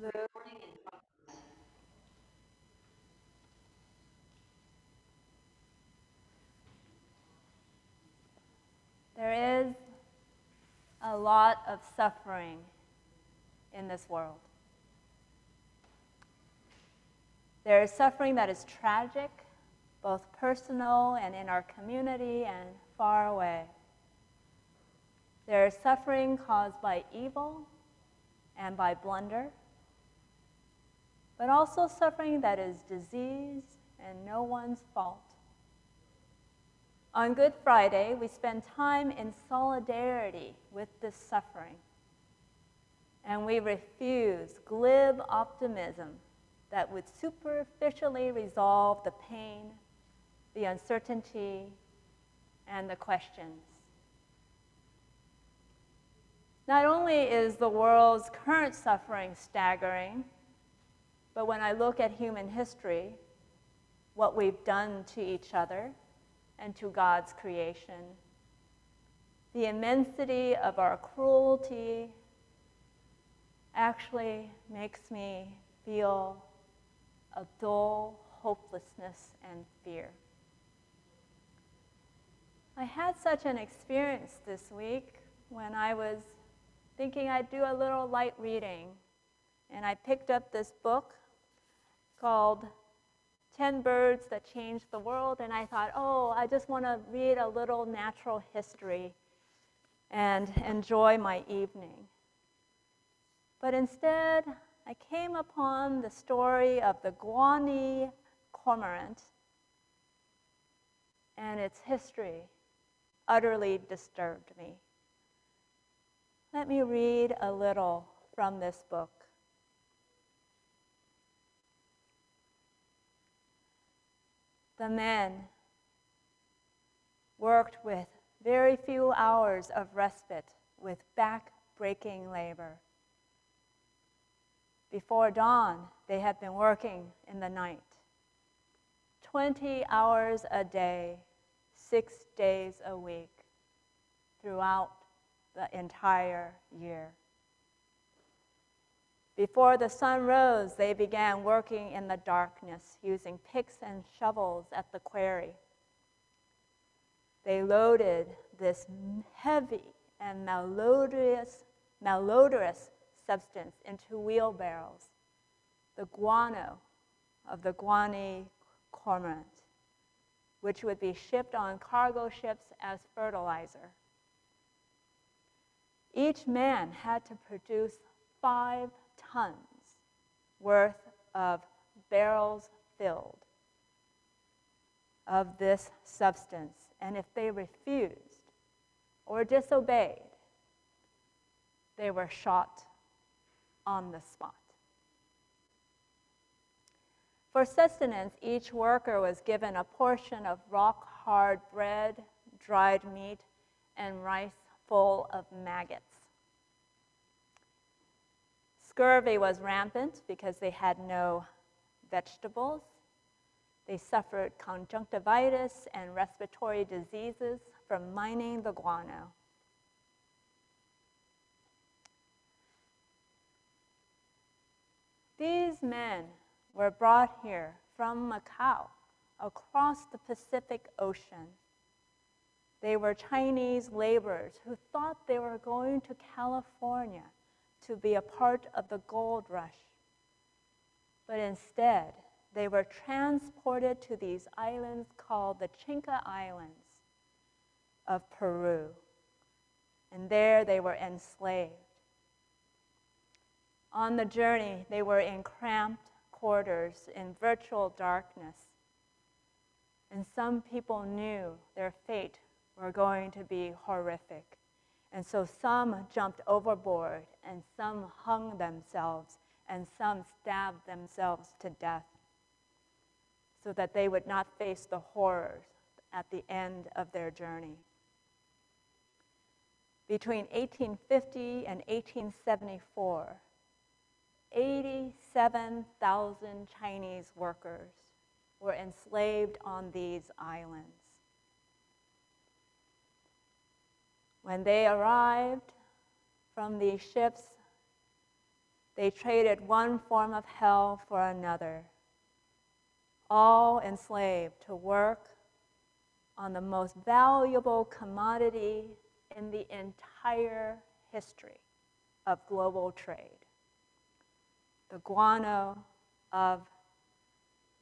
The There is a lot of suffering in this world. There is suffering that is tragic, both personal and in our community and far away. There is suffering caused by evil and by blunder, but also suffering that is disease and no one's fault. On Good Friday, we spend time in solidarity with this suffering, and we refuse glib optimism that would superficially resolve the pain, the uncertainty, and the questions. Not only is the world's current suffering staggering, but when I look at human history, what we've done to each other and to God's creation, the immensity of our cruelty actually makes me feel a dull hopelessness and fear. I had such an experience this week when I was thinking I'd do a little light reading. And I picked up this book called 10 Birds That Changed the World. And I thought, oh, I just want to read a little natural history and enjoy my evening. But instead, I came upon the story of the Guanay cormorant, and its history utterly disturbed me. Let me read a little from this book. The men worked with very few hours of respite with back breaking labor. Before dawn, they had been working in the night. 20 hours a day, six days a week, throughout the entire year. Before the sun rose, they began working in the darkness using picks and shovels at the quarry. They loaded this heavy and malodorous, malodorous substance into wheelbarrows, the guano of the Guanay cormorant, which would be shipped on cargo ships as fertilizer. Each man had to produce five tons worth of barrels filled of this substance. And if they refused or disobeyed, they were shot on the spot. For sustenance, each worker was given a portion of rock hard bread, dried meat, and rice full of maggots. Scurvy was rampant because they had no vegetables. They suffered conjunctivitis and respiratory diseases from mining the guano. These men were brought here from Macau across the Pacific Ocean they were Chinese laborers who thought they were going to California to be a part of the gold rush. But instead, they were transported to these islands called the Chincha Islands of Peru. And there they were enslaved. On the journey, they were in cramped quarters in virtual darkness. And some people knew their fate were going to be horrific. And so some jumped overboard, and some hung themselves, and some stabbed themselves to death so that they would not face the horrors at the end of their journey. Between 1850 and 1874, 87,000 Chinese workers were enslaved on these islands. When they arrived from these ships, They traded one form of hell for another, all enslaved to work on the most valuable commodity in the entire history of global trade the guano of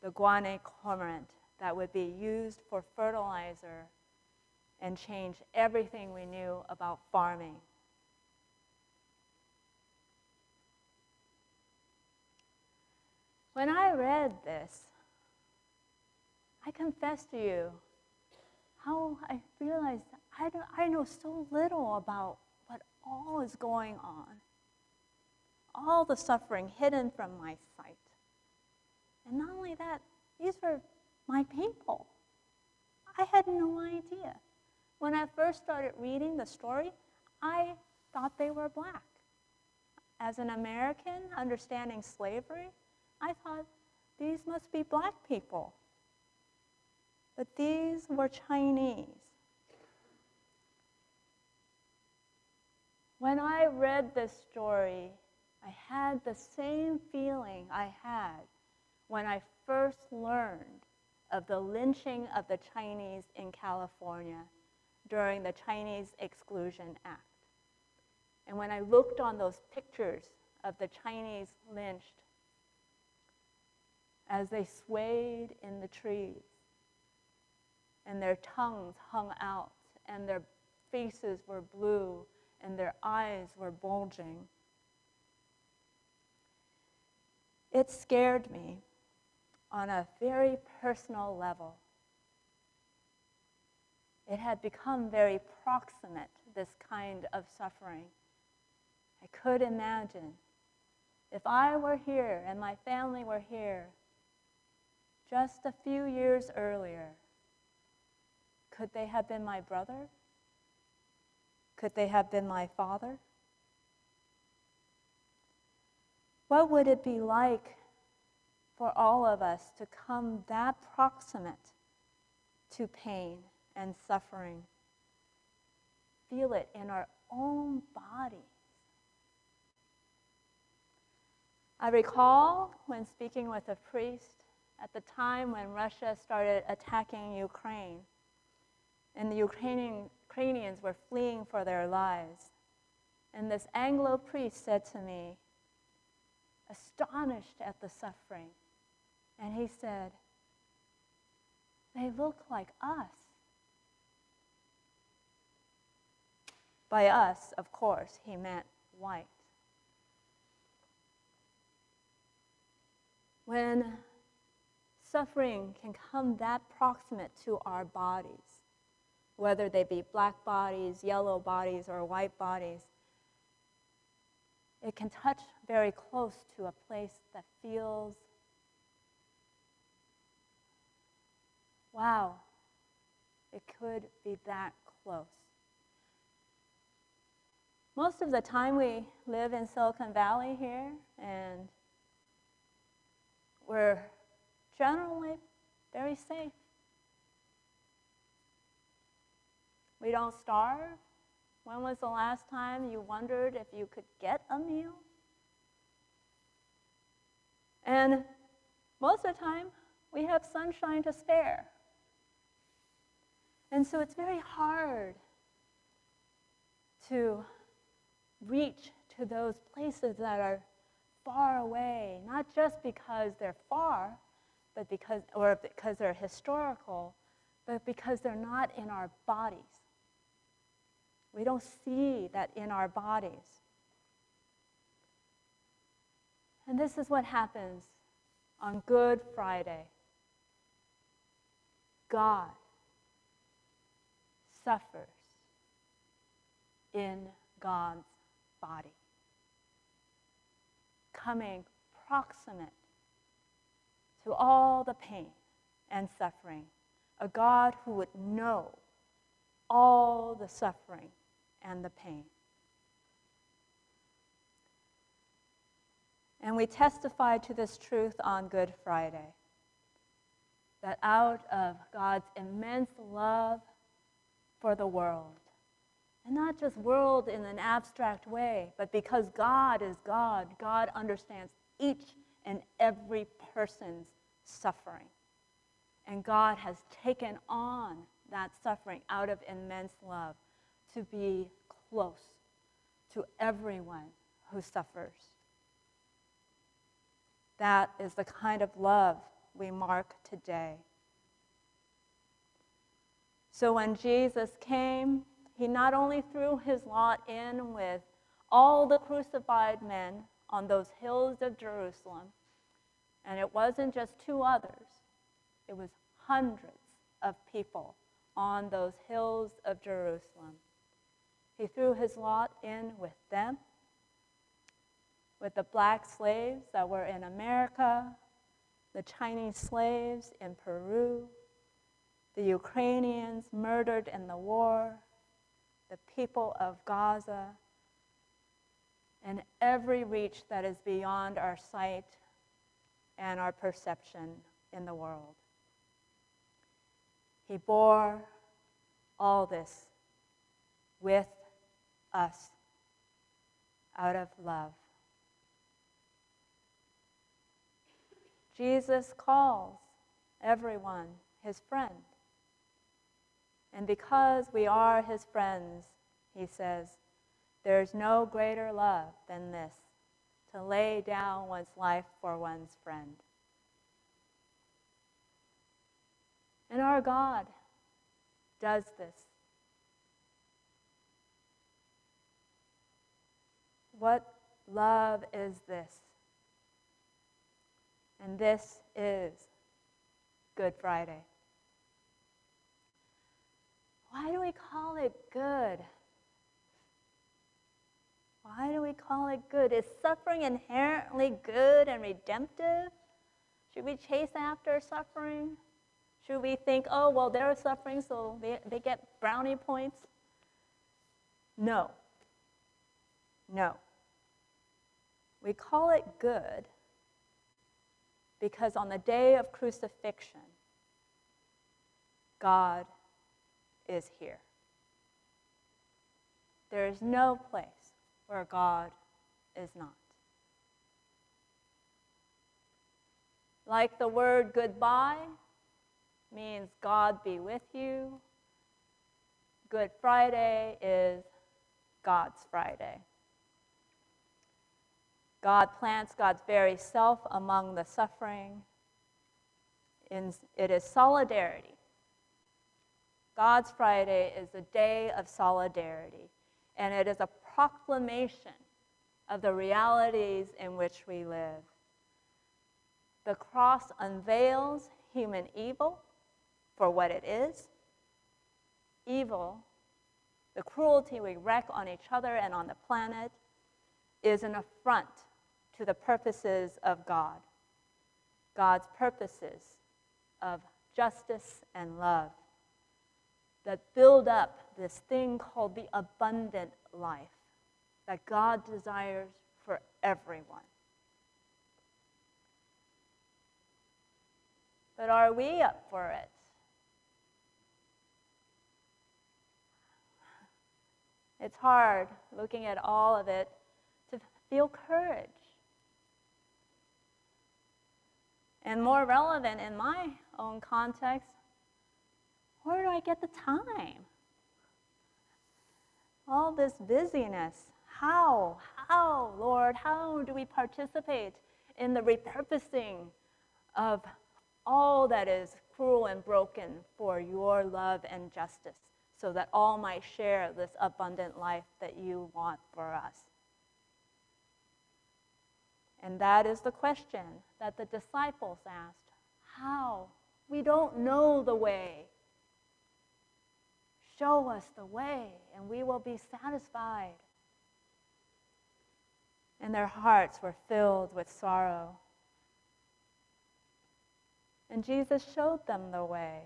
the Guanay cormorant that would be used for fertilizer and change everything we knew about farming. When I read this, I confess to you how I realized I, don't, I know so little about what all is going on, all the suffering hidden from my sight. And not only that, these were my people. I had no idea. When I first started reading the story, I thought they were black. As an American understanding slavery, I thought these must be black people. But these were Chinese. When I read this story, I had the same feeling I had when I first learned of the lynching of the Chinese in California during the Chinese Exclusion Act. And when I looked on those pictures of the Chinese lynched as they swayed in the trees and their tongues hung out and their faces were blue and their eyes were bulging. It scared me on a very personal level. It had become very proximate, this kind of suffering. I could imagine if I were here and my family were here just a few years earlier, could they have been my brother? Could they have been my father? What would it be like for all of us to come that proximate to pain and suffering? Feel it in our own bodies. I recall when speaking with a priest at the time when Russia started attacking Ukraine, and the Ukrainian, Ukrainians were fleeing for their lives. And this Anglo priest said to me, astonished at the suffering, and he said, They look like us. By us, of course, he meant white. When suffering can come that proximate to our bodies, whether they be black bodies, yellow bodies, or white bodies, it can touch very close to a place that feels wow, it could be that close. Most of the time we live in Silicon Valley here, and we're generally very safe. We don't starve. When was the last time you wondered if you could get a meal? And most of the time, we have sunshine to spare. And so it's very hard to reach to those places that are far away, not just because they're far, but because, or because they're historical, but because they're not in our bodies. We don't see that in our bodies. And this is what happens on Good Friday. God suffers in God's body, coming proximate to all the pain and suffering, a God who would know all the suffering and the pain. And we testified to this truth on Good Friday that out of God's immense love for the world And not just world in an abstract way, but because God is God, God understands each and every person's suffering. And God has taken on that suffering out of immense love to be close to everyone who suffers. That is the kind of love we mark today. So when Jesus came, he not only threw his lot in with all the crucified men on those hills of Jerusalem, and it wasn't just two others, it was hundreds of people on those hills of Jerusalem. He threw his lot in with them, with the black slaves that were in America, the Chinese slaves in Peru, the Ukrainians murdered in the war, the people of Gaza, and every reach that is beyond our sight and our perception in the world. He bore all this with us out of love. Jesus calls everyone his friend. And because we are his friends, he says, there's no greater love than this to lay down one's life for one's friend. And our God does this. What love is this? And this is Good Friday. Why do we call it good? Why do we call it good? Is suffering inherently good and redemptive? Should we chase after suffering? Should we think, oh, well, they're suffering, so they, they get brownie points? No. No. We call it good because on the day of crucifixion, God is here. There is no place where God is not. Like the word goodbye means God be with you, Good Friday is God's Friday. God plants God's very self among the suffering. It is solidarity. God's Friday is a day of solidarity, and it is a proclamation of the realities in which we live. The cross unveils human evil for what it is evil, the cruelty we wreak on each other and on the planet, is an affront to the purposes of God, God's purposes of justice and love that build up this thing called the abundant life that God desires for everyone. But are we up for it? It's hard looking at all of it to feel courage. And more relevant in my own context, where do I get the time? All this busyness. How? How, Lord? How do we participate in the repurposing of all that is cruel and broken for your love and justice so that all might share this abundant life that you want for us? And that is the question that the disciples asked How? We don't know the way. Show us the way, and we will be satisfied. And their hearts were filled with sorrow. And Jesus showed them the way.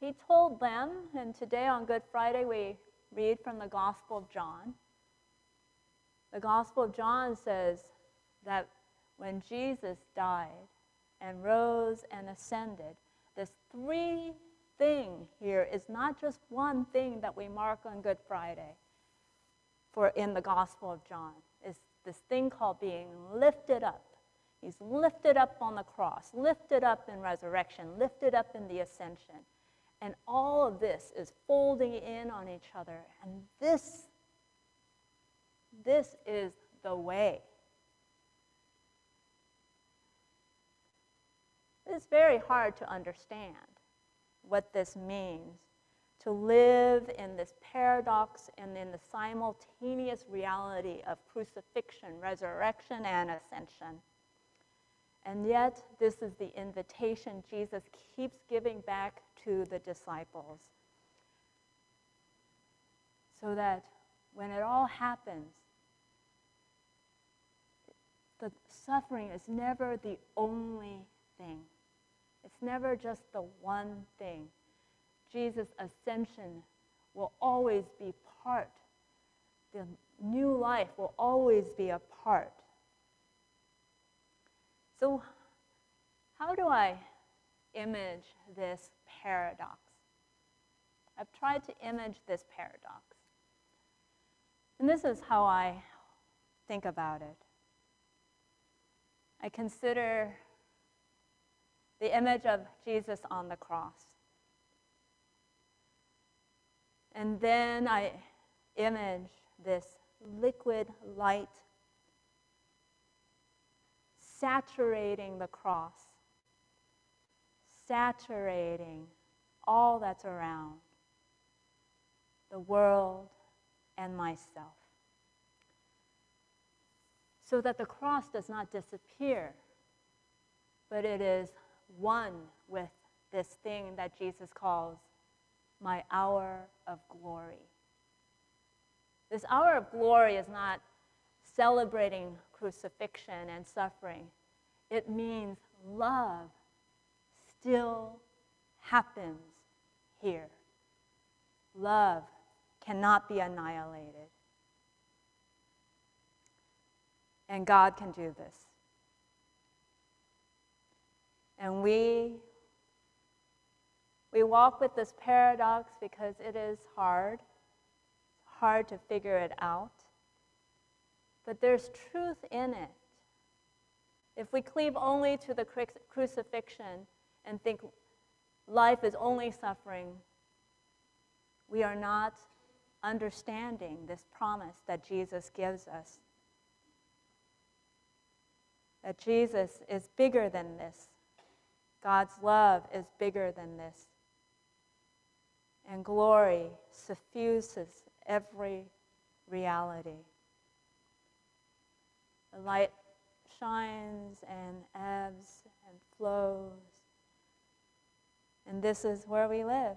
He told them, and today on Good Friday we read from the Gospel of John. The Gospel of John says that when Jesus died and rose and ascended, this three thing here is not just one thing that we mark on Good Friday for in the Gospel of John. It's this thing called being lifted up. He's lifted up on the cross, lifted up in resurrection, lifted up in the ascension. And all of this is folding in on each other. And this, this is the way. It's very hard to understand what this means to live in this paradox and in the simultaneous reality of crucifixion, resurrection, and ascension. And yet, this is the invitation Jesus keeps giving back to the disciples. So that when it all happens, the suffering is never the only thing. It's never just the one thing. Jesus' ascension will always be part. The new life will always be a part. So, how do I image this paradox? I've tried to image this paradox. And this is how I think about it. I consider the image of Jesus on the cross. And then I image this liquid light saturating the cross, saturating all that's around the world and myself. So that the cross does not disappear, but it is one with this thing that Jesus calls my hour of glory. This hour of glory is not celebrating crucifixion and suffering, it means love still happens here. Love cannot be annihilated. And God can do this. And we we walk with this paradox because it is hard. It's hard to figure it out. But there's truth in it. If we cleave only to the crucifixion and think life is only suffering, we are not understanding this promise that Jesus gives us. That Jesus is bigger than this. God's love is bigger than this and glory suffuses every reality. The light shines and ebbs and flows. And this is where we live.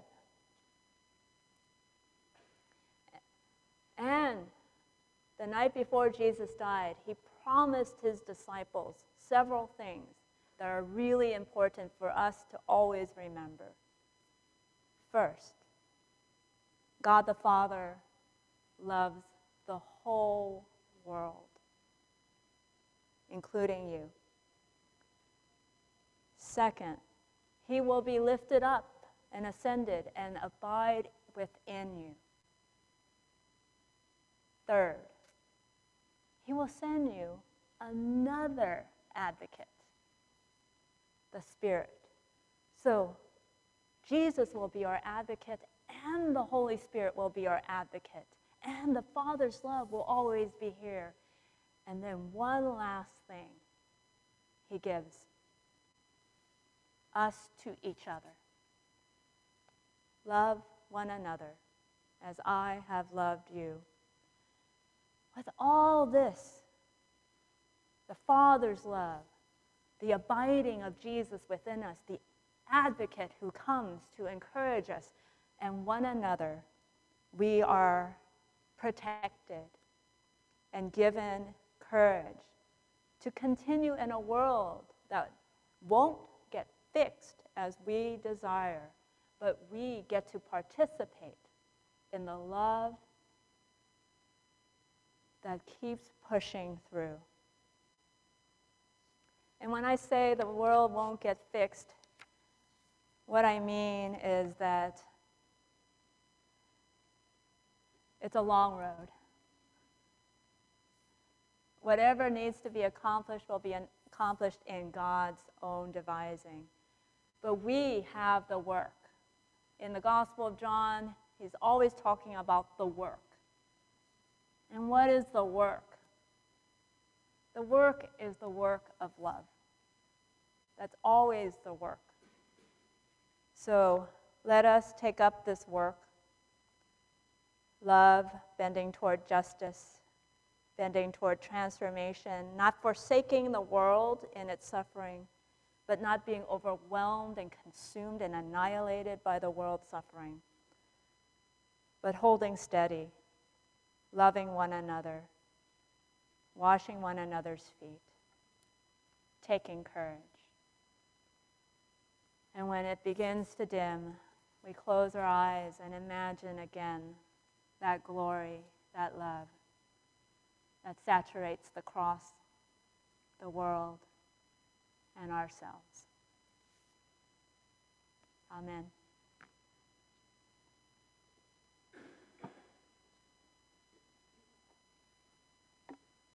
And the night before Jesus died, he promised his disciples several things that are really important for us to always remember. First, God the Father loves the whole world, including you. Second, he will be lifted up and ascended and abide within you. Third, he will send you another advocate, the Spirit. So, Jesus will be our advocate and the Holy Spirit will be our advocate, and the Father's love will always be here. And then one last thing He gives us to each other. Love one another as I have loved you. With all this, the Father's love, the abiding of Jesus within us, the advocate who comes to encourage us, and one another, we are protected and given courage to continue in a world that won't get fixed as we desire, but we get to participate in the love that keeps pushing through. And when I say the world won't get fixed, What I mean is that it's a long road. Whatever needs to be accomplished will be accomplished in God's own devising. But we have the work. In the Gospel of John, he's always talking about the work. And what is the work? The work is the work of love. That's always the work. So let us take up this work love, bending toward justice, bending toward transformation, not forsaking the world in its suffering, but not being overwhelmed and consumed and annihilated by the world's suffering, but holding steady, loving one another, washing one another's feet, taking courage. And when it begins to dim, we close our eyes and imagine again that glory, that love that saturates the cross, the world, and ourselves. Amen.